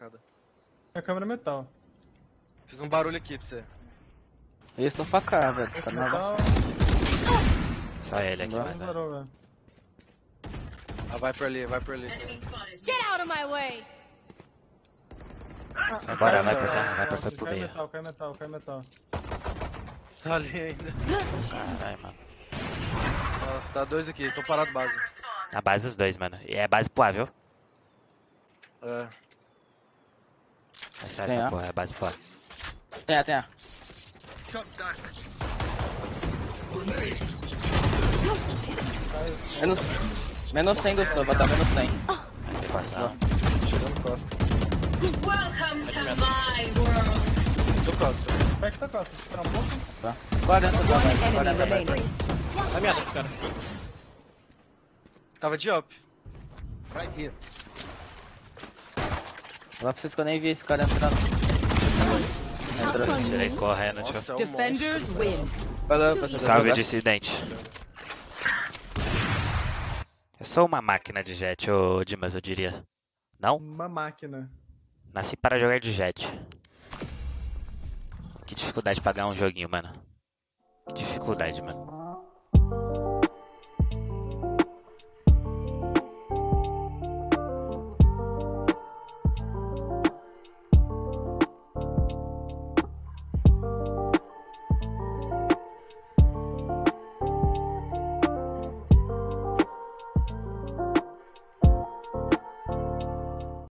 facada. A câmera é metal. Fiz um barulho aqui pra você. Eu sou facada, velho. Tá na Só ele aqui, vai. Ah, vai por ali, vai por ali. Get out of my way! Vai embora, vai pra cá, vai pra cá pro Cai meio. metal, cai metal, cai metal. Tá ali ainda. Caralho, mano. Ah, tá dois aqui, tô parado base. Na base os dois, mano. E é base pro A, viu? É. Essa, Tem essa A? porra, é base pro A. Tem, A, tem. A. Menos, menos 100 do vai dar menos 100. Vai ter passar. Chegando costa. Welcome to my world! Tô costa. Back da costa, espera um pouco. Tá. 40 da One vai, enemy 40 vai. remaining. Tá merda esse cara. Tava de up. Lá pra vocês que eu nem vi esse cara entrando. Entrou. Tirei correndo, tio. Nossa, é. Defenders win. Pessoal. Salve, dissidente. Eu sou uma máquina de jet, ô Dimas, eu diria. Não? Uma máquina. Nasci para jogar de jet. Que dificuldade de pagar um joguinho, mano. Que dificuldade, mano.